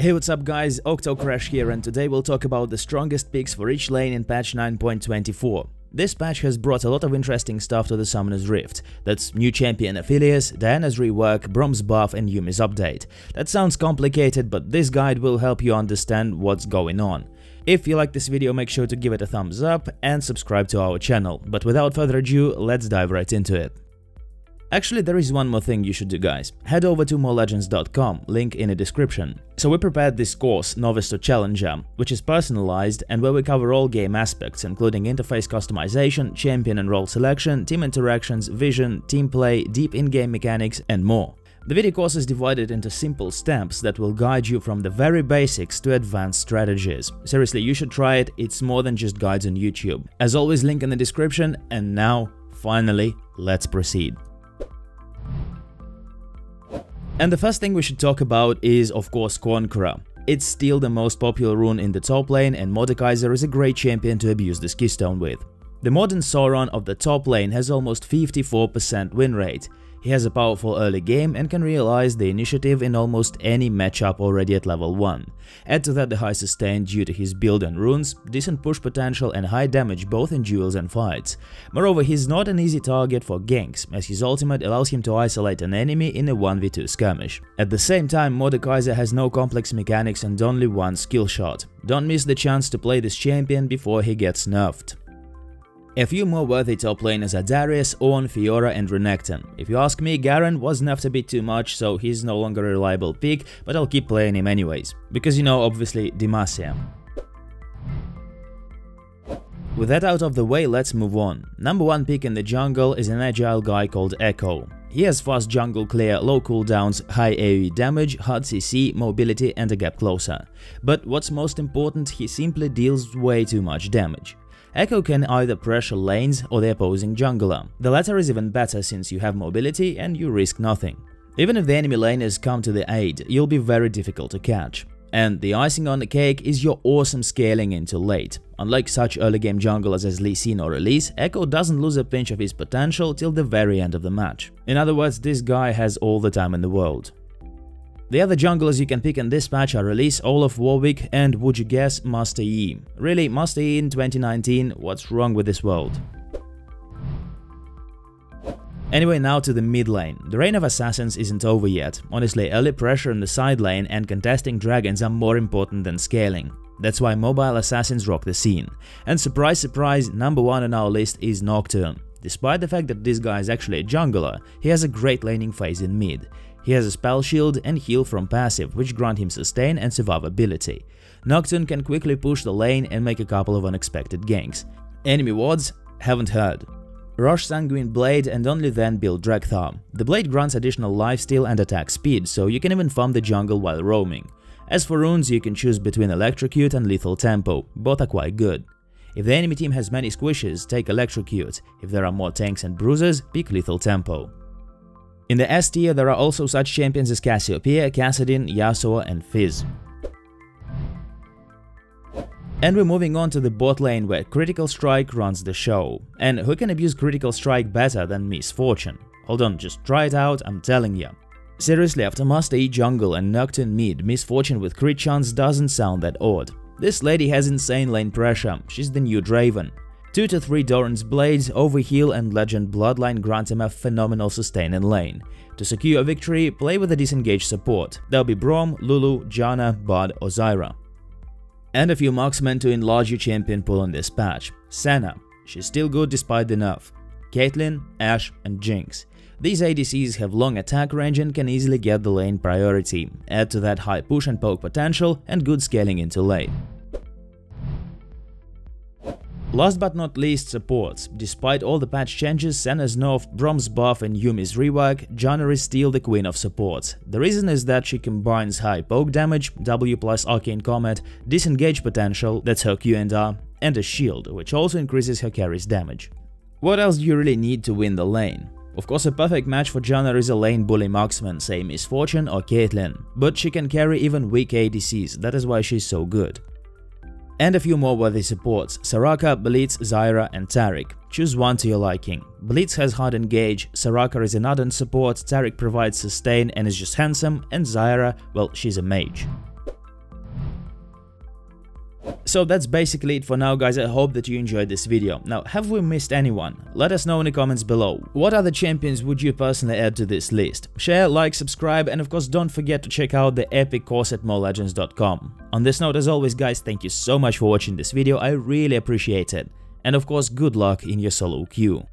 Hey what's up guys, Octokrash here and today we'll talk about the strongest picks for each lane in patch 9.24. This patch has brought a lot of interesting stuff to the Summoner's Rift. That's new champion Aphelios, Diana's rework, Braum's buff and Yuumi's update. That sounds complicated but this guide will help you understand what's going on. If you like this video make sure to give it a thumbs up and subscribe to our channel, but without further ado let's dive right into it. Actually, there is one more thing you should do guys. Head over to morelegends.com, link in the description. So we prepared this course, Novice to Challenger, which is personalized and where we cover all game aspects, including interface customization, champion and role selection, team interactions, vision, team play, deep in-game mechanics, and more. The video course is divided into simple steps that will guide you from the very basics to advanced strategies. Seriously, you should try it, it's more than just guides on YouTube. As always, link in the description, and now, finally, let's proceed. And the first thing we should talk about is of course Conqueror. It's still the most popular rune in the top lane and Mordekaiser is a great champion to abuse this keystone with. The modern Sauron of the top lane has almost 54% win rate, he has a powerful early game and can realize the initiative in almost any matchup already at level 1. Add to that the high sustain due to his build and runes, decent push potential and high damage both in duels and fights. Moreover, he's not an easy target for ganks, as his ultimate allows him to isolate an enemy in a 1v2 skirmish. At the same time, Mordekaiser has no complex mechanics and only one skill shot. Don't miss the chance to play this champion before he gets nerfed. A few more worthy top laners are Darius, Ornn, Fiora and Renekton. If you ask me, Garen was nerfed a bit too much, so he's no longer a reliable pick, but I'll keep playing him anyways. Because you know, obviously, Demacia. With that out of the way, let's move on. Number 1 pick in the jungle is an agile guy called Ekko. He has fast jungle clear, low cooldowns, high AoE damage, hard CC, mobility and a gap closer. But what's most important, he simply deals way too much damage. Ekko can either pressure lanes or the opposing jungler. The latter is even better since you have mobility and you risk nothing. Even if the enemy laners come to the aid, you'll be very difficult to catch. And the icing on the cake is your awesome scaling into late. Unlike such early game junglers as Lee Sin or Elise, Ekko doesn't lose a pinch of his potential till the very end of the match. In other words, this guy has all the time in the world. The other junglers you can pick in this patch are Elise, Olaf Warwick and would you guess Master Yi. Really, Master Yi in 2019, what's wrong with this world? Anyway, now to the mid lane. The reign of assassins isn't over yet. Honestly, early pressure in the side lane and contesting dragons are more important than scaling. That's why mobile assassins rock the scene. And surprise surprise, number one on our list is Nocturne. Despite the fact that this guy is actually a jungler, he has a great laning phase in mid. He has a spell shield and heal from passive, which grant him sustain and survivability. Nocturne can quickly push the lane and make a couple of unexpected ganks. Enemy wards? Haven't heard. Rush Sanguine Blade and only then build Draktharr. The blade grants additional lifesteal and attack speed, so you can even farm the jungle while roaming. As for runes, you can choose between Electrocute and Lethal Tempo, both are quite good. If the enemy team has many squishes, take Electrocute, if there are more tanks and bruisers, pick Lethal Tempo. In the S tier, there are also such champions as Cassiopeia, Kassadin, Yasuo and Fizz. And we're moving on to the bot lane where Critical Strike runs the show. And who can abuse Critical Strike better than Miss Fortune? Hold on, just try it out, I'm telling you. Seriously, after Master Yi jungle and Nocturne mid, Miss Fortune with crit chance doesn't sound that odd. This lady has insane lane pressure, she's the new Draven. 2 to 3 Doran's Blades, Overheal and Legend Bloodline grant him a phenomenal sustain in lane. To secure a victory, play with a disengaged support. There'll be Braum, Lulu, Janna, Bard or Zyra. And a few marksmen to enlarge your champion pool in this patch. Senna, she's still good despite the nerf. Caitlyn, Ashe and Jinx. These ADCs have long attack range and can easily get the lane priority. Add to that high push and poke potential and good scaling into lane. Last but not least, supports. Despite all the patch changes, Senna's nerf, Braum's buff and Yuumi's rework, Janna is still the queen of supports. The reason is that she combines high poke damage, W plus arcane comet, disengage potential, that's her Q and R, and a shield, which also increases her carry's damage. What else do you really need to win the lane? Of course, a perfect match for Janna is a lane bully marksman, say Miss Fortune or Caitlyn, but she can carry even weak ADCs, that is why she's so good and a few more worthy supports, Soraka, Blitz, Zyra and Taric. Choose one to your liking. Blitz has hard engage, Soraka is an ardent support, Taric provides sustain and is just handsome, and Zyra, well, she's a mage. So that's basically it for now guys, I hope that you enjoyed this video. Now, have we missed anyone? Let us know in the comments below. What other champions would you personally add to this list? Share, like, subscribe, and of course don't forget to check out the epic course at morelegends.com. On this note, as always guys, thank you so much for watching this video, I really appreciate it. And of course, good luck in your solo queue.